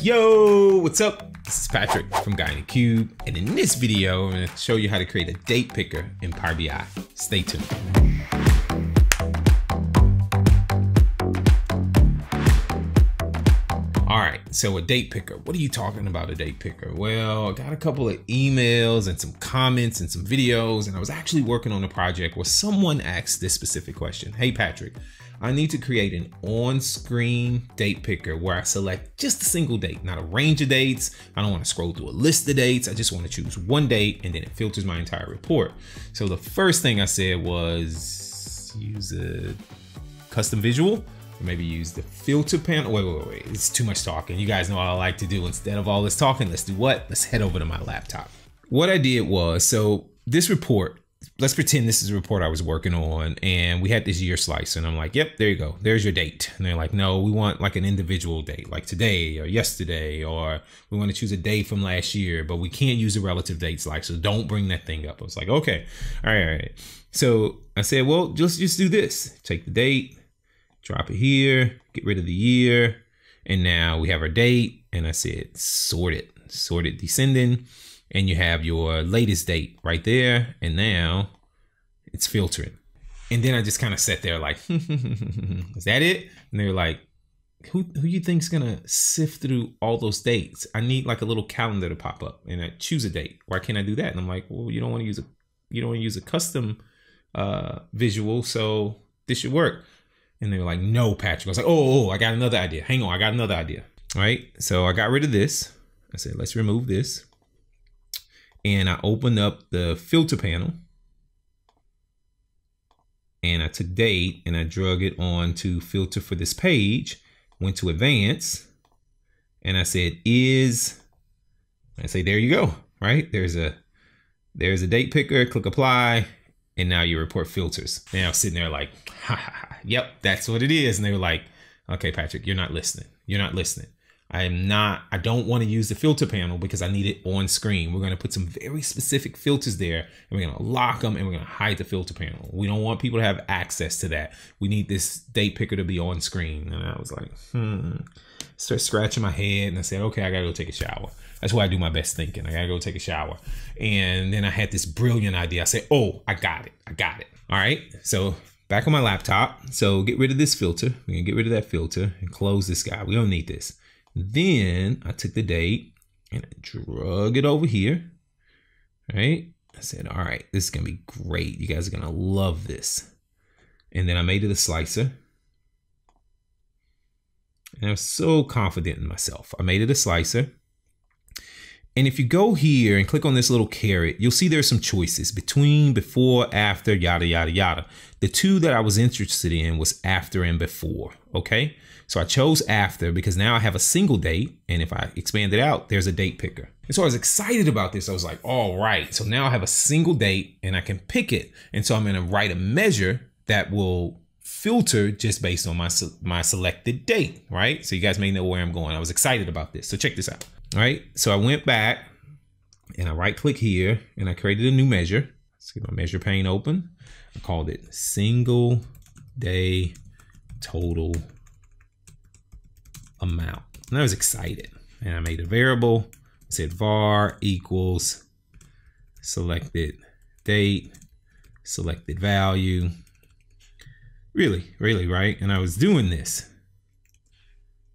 Yo, what's up? This is Patrick from Guy in the Cube, and in this video, I'm gonna show you how to create a date picker in Power BI. Stay tuned. All right, so a date picker. What are you talking about a date picker? Well, I got a couple of emails and some comments and some videos, and I was actually working on a project where someone asked this specific question. Hey, Patrick, I need to create an on-screen date picker where I select just a single date, not a range of dates. I don't want to scroll through a list of dates. I just want to choose one date and then it filters my entire report. So the first thing I said was use a custom visual maybe use the filter panel. Wait, wait, wait, it's too much talking. You guys know what I like to do. Instead of all this talking, let's do what? Let's head over to my laptop. What I did was, so this report, let's pretend this is a report I was working on and we had this year slice and I'm like, yep, there you go. There's your date. And they're like, no, we want like an individual date, like today or yesterday, or we want to choose a day from last year, but we can't use a relative date slice. So don't bring that thing up. I was like, okay, all right, all right. So I said, well, just, just do this. Take the date, drop it here, get rid of the year. And now we have our date. And I said, sort it, sort it descending. And you have your latest date right there. And now it's filtering. And then I just kind of sat there like, is that it? And they were like, who who you think's gonna sift through all those dates? I need like a little calendar to pop up and I choose a date. Why can't I do that? And I'm like, well, you don't want to use a you don't want to use a custom uh visual, so this should work. And they were like, no, Patrick. I was like, oh, oh, I got another idea. Hang on, I got another idea. All right. So I got rid of this. I said, let's remove this. And I opened up the filter panel. And I took date and I drug it on to filter for this page. Went to advance. And I said, is, I say, there you go. Right? There's a there's a date picker, click apply, and now your report filters. Was sitting there like, ha, ha, ha, yep, that's what it is. And they were like, okay, Patrick, you're not listening. You're not listening. I am not, I don't want to use the filter panel because I need it on screen. We're going to put some very specific filters there and we're going to lock them and we're going to hide the filter panel. We don't want people to have access to that. We need this date picker to be on screen. And I was like, hmm, start scratching my head and I said, okay, I got to go take a shower. That's why I do my best thinking. I gotta go take a shower. And then I had this brilliant idea. I said, oh, I got it. I got it. All right. So back on my laptop. So get rid of this filter. We're gonna get rid of that filter and close this guy. We don't need this. Then I took the date and I drug it over here. right? I said, all right, this is gonna be great. You guys are gonna love this. And then I made it a slicer. And I was so confident in myself. I made it a slicer. And if you go here and click on this little caret, you'll see there's some choices between, before, after, yada, yada, yada. The two that I was interested in was after and before, okay? So I chose after because now I have a single date. And if I expand it out, there's a date picker. And so I was excited about this. I was like, all right, so now I have a single date and I can pick it. And so I'm gonna write a measure that will filter just based on my, my selected date, right? So you guys may know where I'm going. I was excited about this. So check this out. All right, so I went back and I right click here and I created a new measure. Let's get my measure pane open. I called it single day total amount. And I was excited. And I made a variable. I said var equals selected date, selected value. Really, really, right? And I was doing this.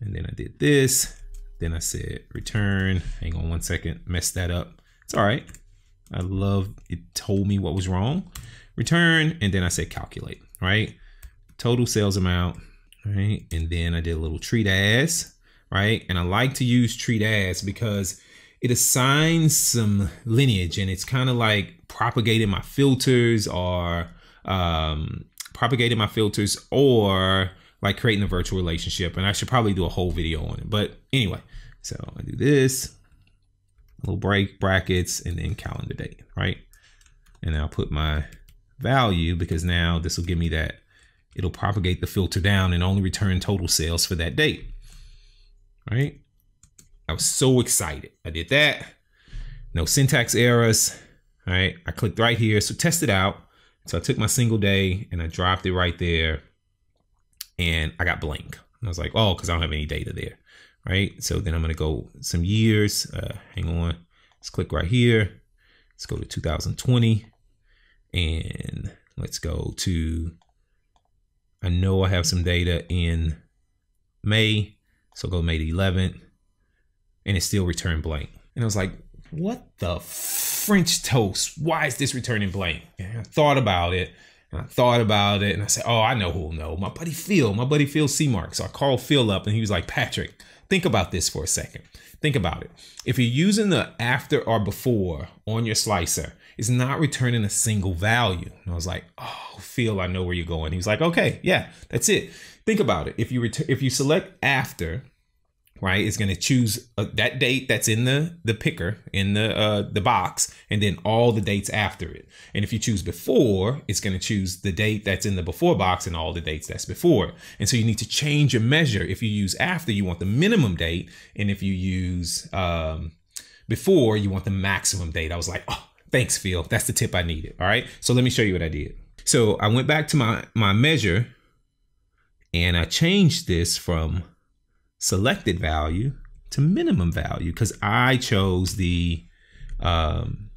And then I did this. Then I said return. Hang on one second. Messed that up. It's all right. I love it told me what was wrong. Return. And then I said calculate. Right. Total sales amount. Right. And then I did a little TREATAS. Right. And I like to use TREATAS because it assigns some lineage and it's kind of like propagating my filters or um, propagating my filters or like creating a virtual relationship. And I should probably do a whole video on it. But anyway, so I do this, little break brackets, and then calendar date, right? And I'll put my value because now this will give me that it'll propagate the filter down and only return total sales for that date. Right? I was so excited. I did that. No syntax errors. Right. I clicked right here. So test it out. So I took my single day and I dropped it right there and I got blank. I was like, oh, because I don't have any data there. right? So then I'm gonna go some years. Uh, hang on, let's click right here. Let's go to 2020 and let's go to, I know I have some data in May. So go May the 11th and it still returned blank. And I was like, what the French toast? Why is this returning blank? And I thought about it and I thought about it and I said, oh, I know who'll know. My buddy Phil, my buddy Phil Seamark. So I called Phil up and he was like, Patrick, think about this for a second. Think about it. If you're using the after or before on your slicer, it's not returning a single value. And I was like, oh, Phil, I know where you're going. He was like, okay, yeah, that's it. Think about it. If you if you select after right? It's going to choose uh, that date that's in the the picker in the uh, the box, and then all the dates after it. And if you choose before, it's going to choose the date that's in the before box and all the dates that's before. And so you need to change your measure. If you use after, you want the minimum date, and if you use um, before, you want the maximum date. I was like, oh, thanks, Phil. That's the tip I needed. All right. So let me show you what I did. So I went back to my my measure, and I changed this from selected value to minimum value because I chose the um,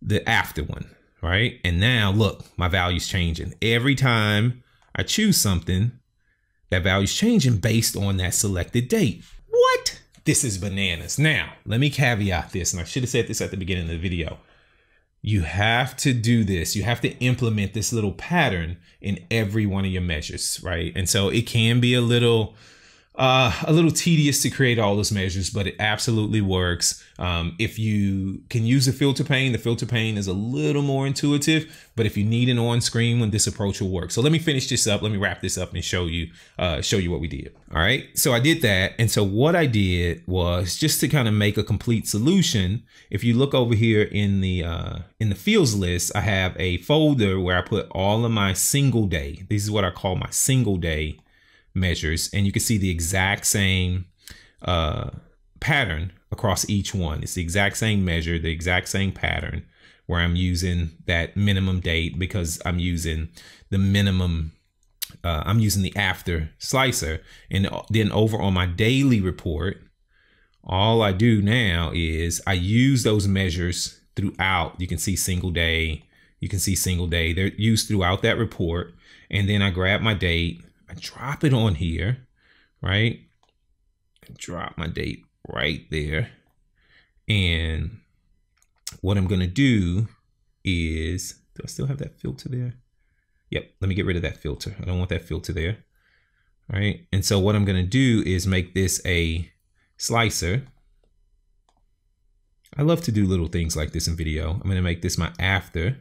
the after one, right? And now look, my value's changing. Every time I choose something, that value's changing based on that selected date. What? This is bananas. Now, let me caveat this, and I should have said this at the beginning of the video. You have to do this. You have to implement this little pattern in every one of your measures, right? And so it can be a little uh, a little tedious to create all those measures, but it absolutely works. Um, if you can use the filter pane, the filter pane is a little more intuitive, but if you need an on screen one, this approach will work. So let me finish this up. Let me wrap this up and show you, uh, show you what we did. All right. So I did that. And so what I did was just to kind of make a complete solution. If you look over here in the, uh, in the fields list, I have a folder where I put all of my single day. This is what I call my single day measures and you can see the exact same uh, pattern across each one. It's the exact same measure, the exact same pattern where I'm using that minimum date because I'm using the minimum, uh, I'm using the after slicer. And then over on my daily report, all I do now is I use those measures throughout. You can see single day, you can see single day. They're used throughout that report. And then I grab my date I drop it on here, right? I drop my date right there. And what I'm going to do is, do I still have that filter there? Yep, let me get rid of that filter. I don't want that filter there. All right, and so what I'm to do is make this a slicer. I love to do little things like this in video. I'm to make this my after.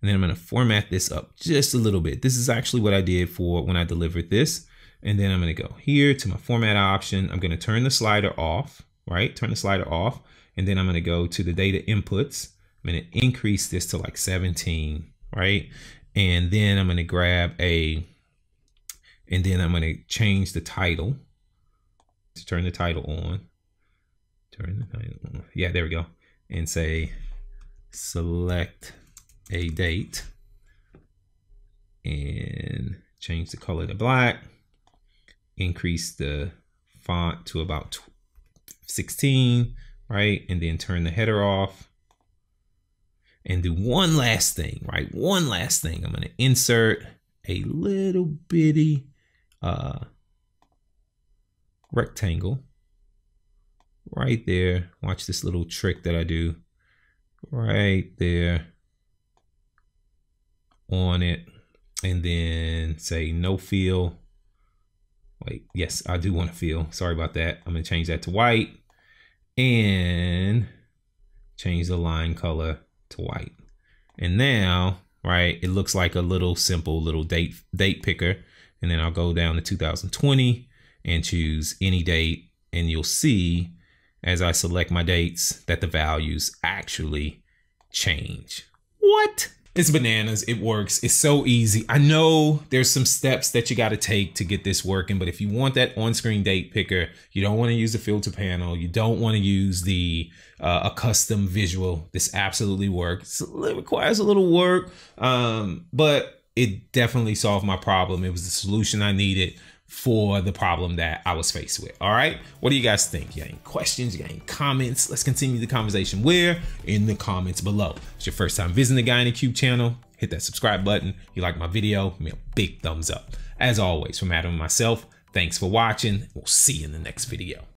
And then I'm going to format this up just a little bit. This is actually what I did for when I delivered this. And then I'm going to go here to my format option. I'm going to turn the slider off, right? Turn the slider off. And then I'm going to go to the data inputs. I'm going to increase this to like 17, right? And then I'm going to grab a, and then I'm going to change the title to turn the title on. Turn the title on. Yeah, there we go. And say select a date and change the color to black, increase the font to about 16, right? And then turn the header off and do one last thing, right? One last thing. I'm going to insert a little bitty uh, rectangle right there. Watch this little trick that I do right there on it and then say no fill. Wait, yes, I do want to fill. Sorry about that. I'm going to change that to white and change the line color to white. And now, right, it looks like a little simple little date date picker. And then I'll go down to 2020 and choose any date. And you'll see as I select my dates that the values actually change. What? It's bananas. It works. It's so easy. I know there's some steps that you got to take to get this working, but if you want that on-screen date picker, you don't want to use the filter panel. You don't want to use the uh, a custom visual. This absolutely works. It requires a little work, um, but it definitely solved my problem. It was the solution I needed for the problem that I was faced with. All right. What do you guys think? You got any questions? You got any comments? Let's continue the conversation. Where? In the comments below. If it's your first time visiting the Guy in the Cube channel, hit that subscribe button. If you like my video, give me a big thumbs up. As always, from Adam and myself, thanks for watching. We'll see you in the next video.